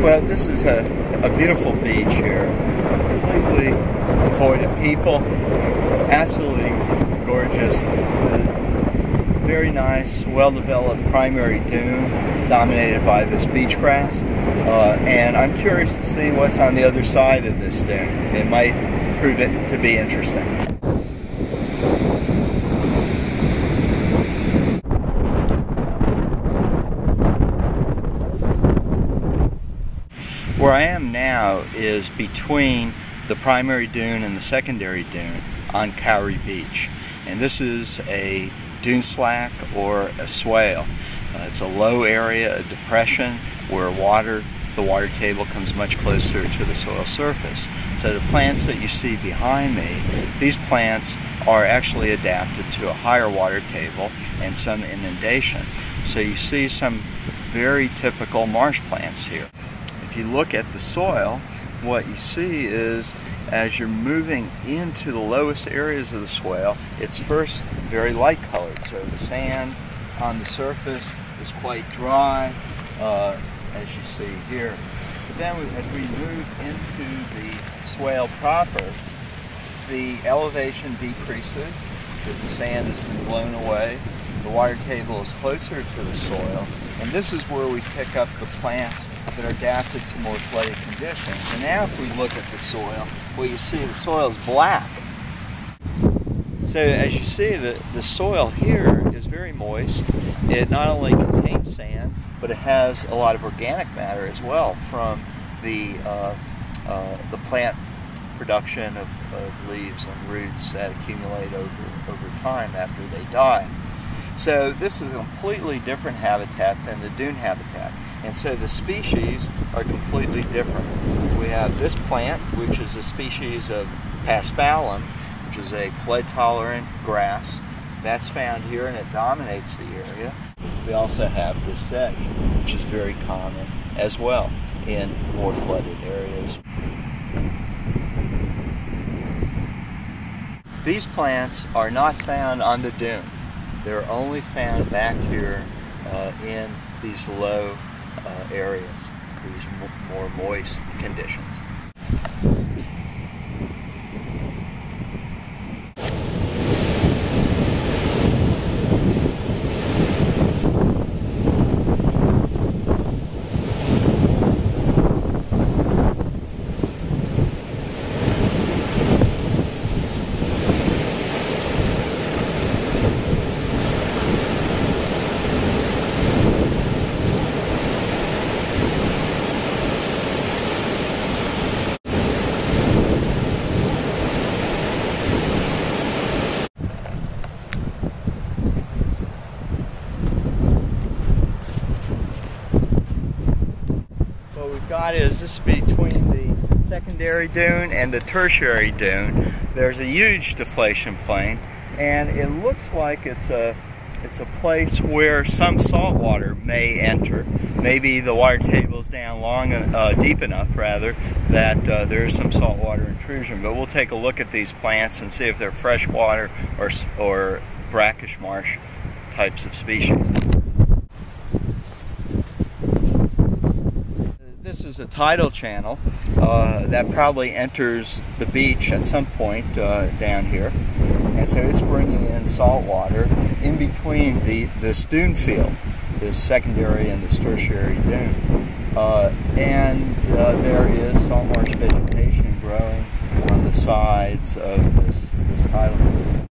this is a, a beautiful beach here, completely devoid of people, absolutely gorgeous. Very nice, well-developed primary dune dominated by this beach grass. Uh, and I'm curious to see what's on the other side of this dune. It might prove it to be interesting. Where I am now is between the primary dune and the secondary dune on Kauri Beach. And this is a dune slack or a swale. Uh, it's a low area, a depression, where water, the water table comes much closer to the soil surface. So the plants that you see behind me, these plants are actually adapted to a higher water table and some inundation. So you see some very typical marsh plants here if you look at the soil, what you see is as you're moving into the lowest areas of the swale, it's first very light colored. So the sand on the surface is quite dry, uh, as you see here. But then we, as we move into the swale proper, the elevation decreases because the sand has been blown away. The water table is closer to the soil, and this is where we pick up the plants that are adapted to more flooded conditions. And now if we look at the soil, well you see the soil is black. So as you see, the, the soil here is very moist. It not only contains sand, but it has a lot of organic matter as well from the, uh, uh, the plant production of, of leaves and roots that accumulate over, over time after they die. So this is a completely different habitat than the dune habitat. And so the species are completely different. We have this plant, which is a species of paspalum, which is a flood-tolerant grass. That's found here and it dominates the area. We also have this sedge, which is very common as well in more flooded areas. These plants are not found on the dune. They're only found back here uh, in these low uh, areas, these more moist conditions. Got is this is between the secondary dune and the tertiary dune. There's a huge deflation plain, and it looks like it's a it's a place where some salt water may enter. Maybe the water table is down long, uh, deep enough rather, that uh, there is some saltwater intrusion. But we'll take a look at these plants and see if they're freshwater or, or brackish marsh types of species. This is a tidal channel uh, that probably enters the beach at some point uh, down here. And so it's bringing in salt water in between the, this dune field, this secondary and this tertiary dune. Uh, and uh, there is salt marsh vegetation growing on the sides of this, this island.